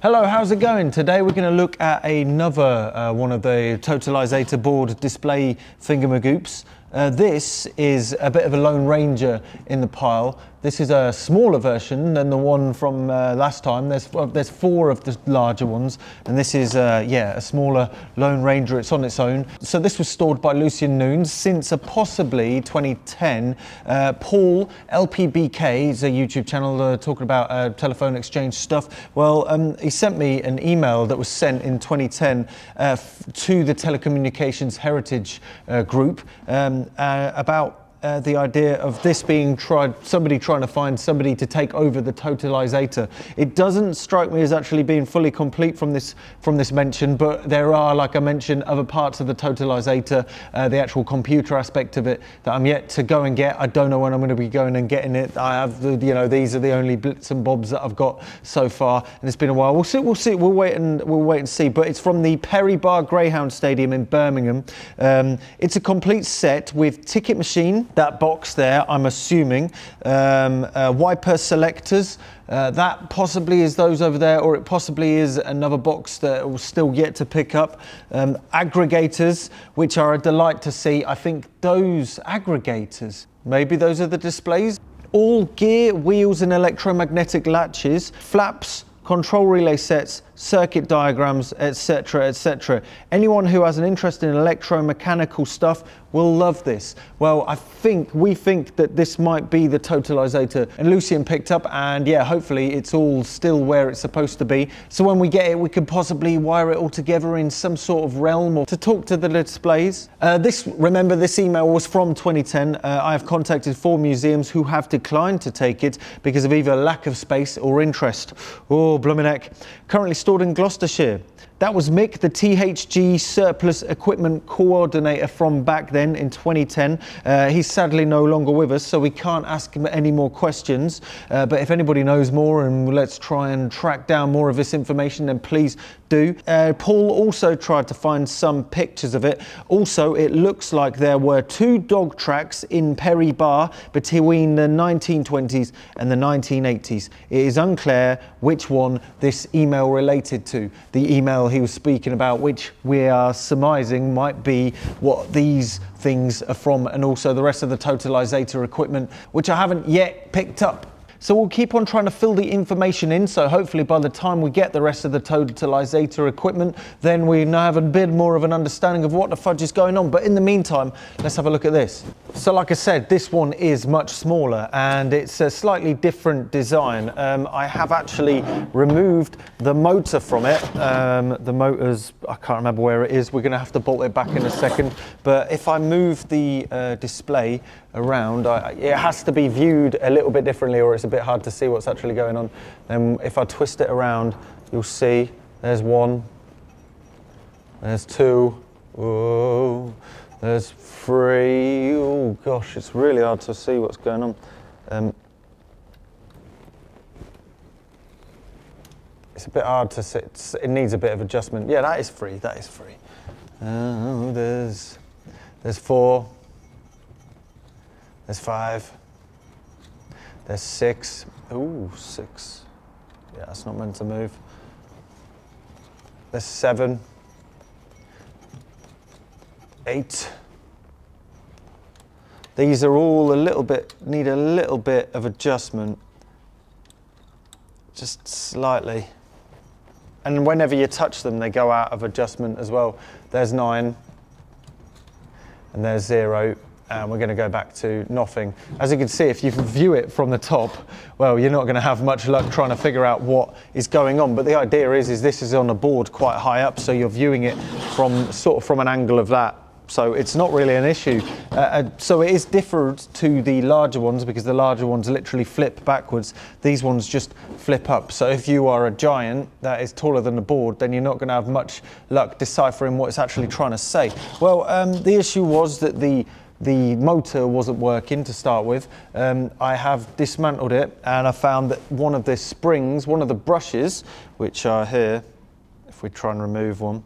Hello, how's it going? Today we're going to look at another uh, one of the Totalizator board display finger thingamagoops. Uh, this is a bit of a Lone Ranger in the pile. This is a smaller version than the one from uh, last time. There's, well, there's four of the larger ones, and this is, uh, yeah, a smaller Lone Ranger. It's on its own. So this was stored by Lucien Nunes since possibly 2010. Uh, Paul, LPBK, is a YouTube channel uh, talking about uh, telephone exchange stuff. Well, um, he sent me an email that was sent in 2010 to the Telecommunications Heritage Group. Um, uh, about uh, the idea of this being tried, somebody trying to find somebody to take over the totalizator. It doesn't strike me as actually being fully complete from this from this mention, but there are, like I mentioned, other parts of the totalizator, uh, the actual computer aspect of it that I'm yet to go and get. I don't know when I'm going to be going and getting it. I have, the, you know, these are the only bits and bobs that I've got so far, and it's been a while. We'll see. We'll see. We'll wait and we'll wait and see. But it's from the Perry Barr Greyhound Stadium in Birmingham. Um, it's a complete set with ticket machine that box there, I'm assuming, um, uh, wiper selectors. Uh, that possibly is those over there, or it possibly is another box that will still yet to pick up. Um, aggregators, which are a delight to see. I think those aggregators, maybe those are the displays. All gear, wheels and electromagnetic latches, flaps, control relay sets, circuit diagrams, etc., etc. Anyone who has an interest in electromechanical stuff will love this. Well, I think, we think that this might be the totalizator and Lucien picked up and yeah, hopefully it's all still where it's supposed to be. So when we get it, we could possibly wire it all together in some sort of realm or to talk to the displays. Uh, this, remember this email was from 2010. Uh, I have contacted four museums who have declined to take it because of either lack of space or interest. Oh, bloomin' Currently stored in Gloucestershire. That was Mick, the THG surplus equipment coordinator from back then in 2010. Uh, he's sadly no longer with us, so we can't ask him any more questions. Uh, but if anybody knows more and let's try and track down more of this information, then please do. Uh, Paul also tried to find some pictures of it. Also, it looks like there were two dog tracks in Perry Barr between the 1920s and the 1980s. It is unclear which one this email related to. The email he was speaking about, which we are surmising might be what these things are from, and also the rest of the totalizator equipment, which I haven't yet picked up so we'll keep on trying to fill the information in. So hopefully by the time we get the rest of the totalizator equipment, then we now have a bit more of an understanding of what the fudge is going on. But in the meantime, let's have a look at this. So like I said, this one is much smaller and it's a slightly different design. Um, I have actually removed the motor from it. Um, the motor's, I can't remember where it is. We're gonna have to bolt it back in a second. But if I move the uh, display around, I, it has to be viewed a little bit differently or it's a bit hard to see what's actually going on. Then if I twist it around, you'll see there's one, there's two, whoa, there's three. Oh gosh, it's really hard to see what's going on. Um, it's a bit hard to see. it needs a bit of adjustment. Yeah, that is free. That is free. Oh, there's there's four. There's five. There's six. Ooh, six. Yeah, that's not meant to move. There's seven. Eight. These are all a little bit, need a little bit of adjustment. Just slightly. And whenever you touch them, they go out of adjustment as well. There's nine. And there's zero and we're going to go back to nothing. As you can see, if you view it from the top, well, you're not going to have much luck trying to figure out what is going on. But the idea is, is this is on a board quite high up, so you're viewing it from sort of from an angle of that. So it's not really an issue. Uh, uh so it is different to the larger ones because the larger ones literally flip backwards. These ones just flip up. So if you are a giant that is taller than the board, then you're not going to have much luck deciphering what it's actually trying to say. Well, um, the issue was that the the motor wasn't working to start with. Um, I have dismantled it and I found that one of the springs, one of the brushes, which are here, if we try and remove one,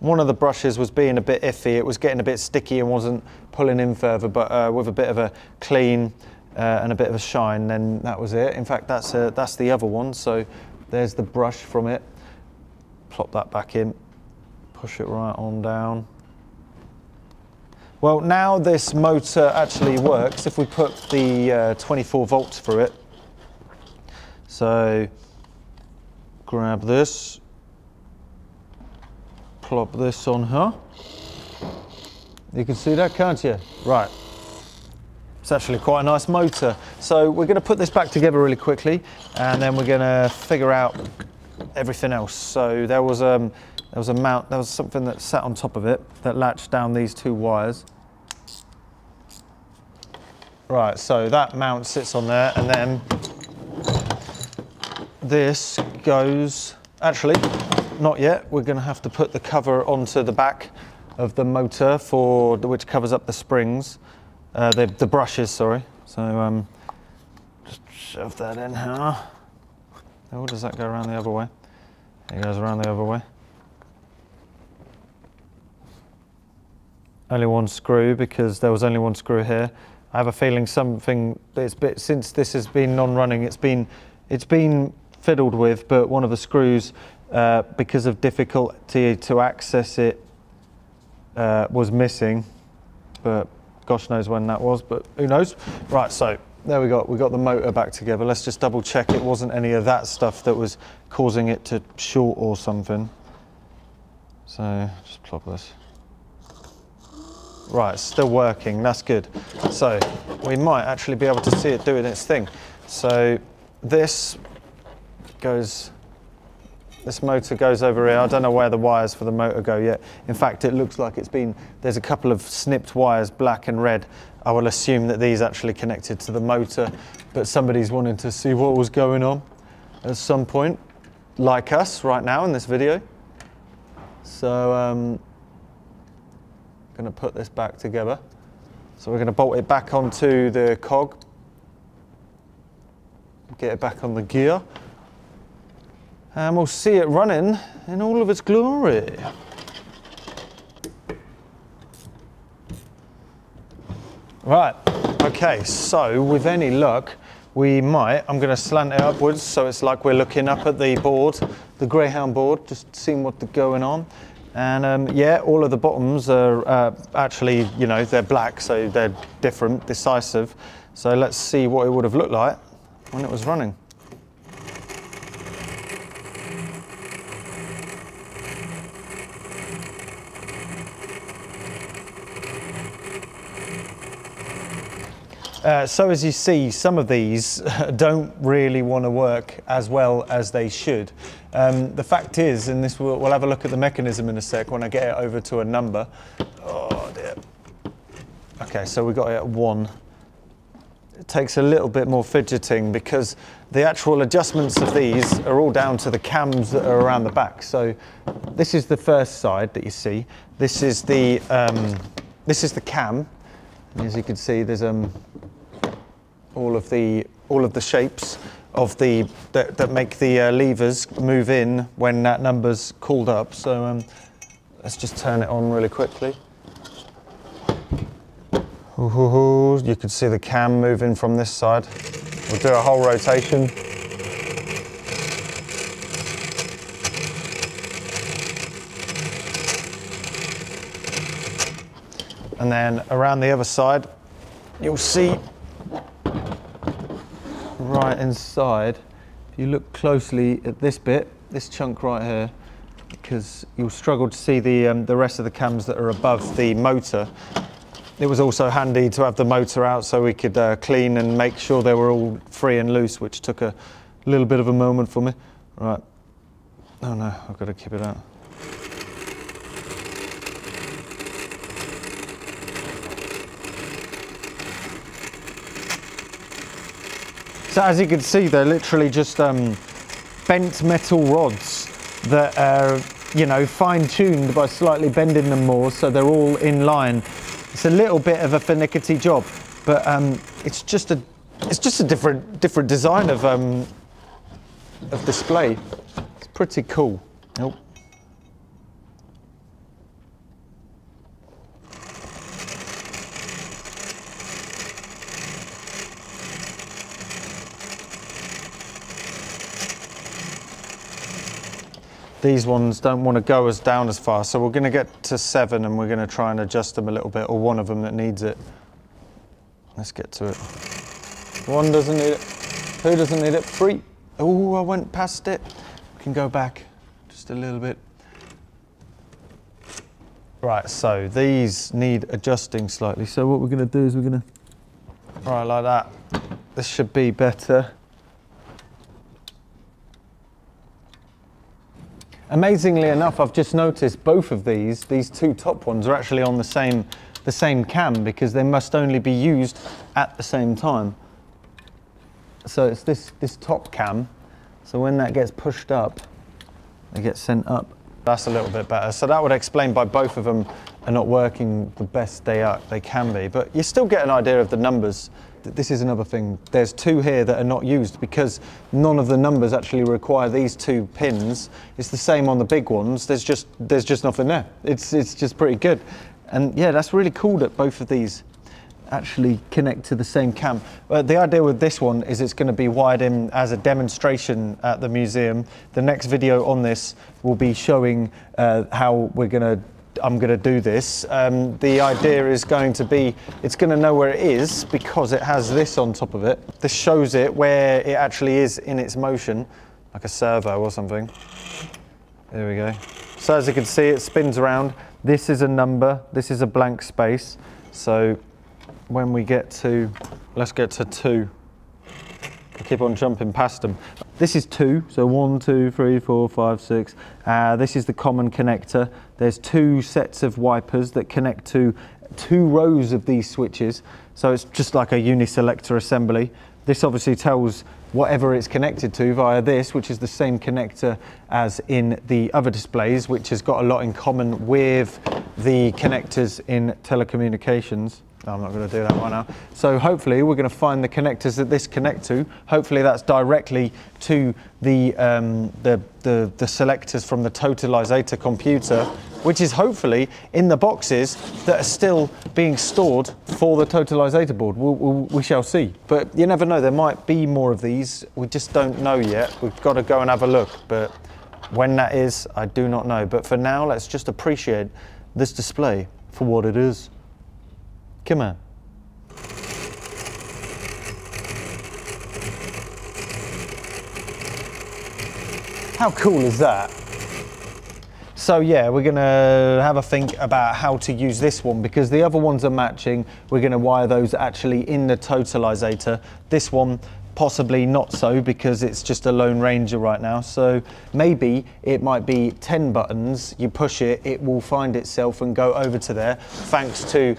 one of the brushes was being a bit iffy. It was getting a bit sticky and wasn't pulling in further, but uh, with a bit of a clean uh, and a bit of a shine, then that was it. In fact, that's, uh, that's the other one. So There's the brush from it. Plop that back in, push it right on down. Well, now this motor actually works if we put the uh, 24 volts through it. So grab this, plop this on her. You can see that, can't you? Right. It's actually quite a nice motor. So we're going to put this back together really quickly and then we're going to figure out everything else. So there was, um, there was a mount, there was something that sat on top of it that latched down these two wires. Right, so that mount sits on there and then this goes, actually, not yet. We're gonna have to put the cover onto the back of the motor for which covers up the springs, uh, the, the brushes, sorry. So um, just shove that in here. Oh, does that go around the other way? It goes around the other way. Only one screw because there was only one screw here. I have a feeling something it's bit since this has been non-running. It's been it's been fiddled with, but one of the screws, uh, because of difficulty to access it, uh, was missing. But gosh knows when that was. But who knows? Right. So there we got we got the motor back together. Let's just double check it wasn't any of that stuff that was causing it to short or something. So just plug this. Right, still working, that's good. So we might actually be able to see it doing its thing. So this goes, this motor goes over here. I don't know where the wires for the motor go yet. In fact, it looks like it's been, there's a couple of snipped wires, black and red. I will assume that these actually connected to the motor, but somebody's wanting to see what was going on at some point, like us right now in this video. So, um, going to put this back together. So we're going to bolt it back onto the cog, get it back on the gear, and we'll see it running in all of its glory. Right, okay, so with any luck, we might, I'm going to slant it upwards so it's like we're looking up at the board, the Greyhound board, just seeing what's going on. And um, yeah, all of the bottoms are uh, actually, you know, they're black, so they're different, decisive. So let's see what it would have looked like when it was running. Uh, so as you see, some of these don't really want to work as well as they should. Um, the fact is, and this will, we'll have a look at the mechanism in a sec when I get it over to a number. Oh dear. Okay, so we got it at one. It takes a little bit more fidgeting because the actual adjustments of these are all down to the cams that are around the back. So this is the first side that you see. This is the um, this is the cam. And as you can see, there's um, all of the all of the shapes of the that, that make the uh, levers move in when that number's called up. So um, let's just turn it on really quickly. Ooh, you can see the cam moving from this side. We'll do a whole rotation. And then around the other side, you'll see right inside, if you look closely at this bit, this chunk right here, because you'll struggle to see the, um, the rest of the cams that are above the motor. It was also handy to have the motor out so we could uh, clean and make sure they were all free and loose, which took a little bit of a moment for me. Right. Oh no, I've got to keep it out. So as you can see, they're literally just um, bent metal rods that are, you know, fine tuned by slightly bending them more so they're all in line. It's a little bit of a finicky job, but um, it's just a, it's just a different, different design of, um, of display. It's pretty cool. Nope. These ones don't want to go as down as far. So we're going to get to seven and we're going to try and adjust them a little bit, or one of them that needs it. Let's get to it. One doesn't need it. Who doesn't need it? Three. Oh, I went past it. We can go back just a little bit. Right, so these need adjusting slightly. So what we're going to do is we're going to, right, like that. This should be better. Amazingly enough, I've just noticed both of these, these two top ones, are actually on the same, the same cam because they must only be used at the same time. So it's this, this top cam. So when that gets pushed up, they get sent up. That's a little bit better. So that would explain why both of them are not working the best they are, they can be. But you still get an idea of the numbers this is another thing. There's two here that are not used because none of the numbers actually require these two pins. It's the same on the big ones. There's just there's just nothing there. It's it's just pretty good. And yeah, that's really cool that both of these actually connect to the same cam. Uh, the idea with this one is it's going to be wired in as a demonstration at the museum. The next video on this will be showing uh, how we're going to I'm going to do this. Um, the idea is going to be, it's going to know where it is because it has this on top of it. This shows it where it actually is in its motion, like a servo or something. There we go. So as you can see, it spins around. This is a number, this is a blank space. So when we get to, let's get to two. I keep on jumping past them. This is two, so one, two, three, four, five, six. Uh, this is the common connector. There's two sets of wipers that connect to two rows of these switches. So it's just like a uniselector assembly. This obviously tells whatever it's connected to via this, which is the same connector as in the other displays, which has got a lot in common with the connectors in telecommunications. No, I'm not going to do that right now. So hopefully we're going to find the connectors that this connect to. Hopefully that's directly to the, um, the, the, the selectors from the Totalizator computer, which is hopefully in the boxes that are still being stored for the Totalizator board. We'll, we'll, we shall see. But you never know, there might be more of these. We just don't know yet. We've got to go and have a look. But when that is, I do not know. But for now, let's just appreciate this display for what it is. Come on. How cool is that? So yeah, we're gonna have a think about how to use this one because the other ones are matching. We're gonna wire those actually in the totalizator. This one, possibly not so because it's just a Lone Ranger right now. So maybe it might be 10 buttons, you push it, it will find itself and go over to there thanks to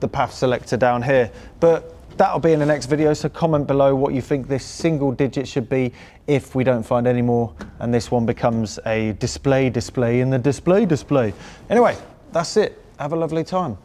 the path selector down here. But that'll be in the next video, so comment below what you think this single digit should be if we don't find any more and this one becomes a display display in the display display. Anyway, that's it. Have a lovely time.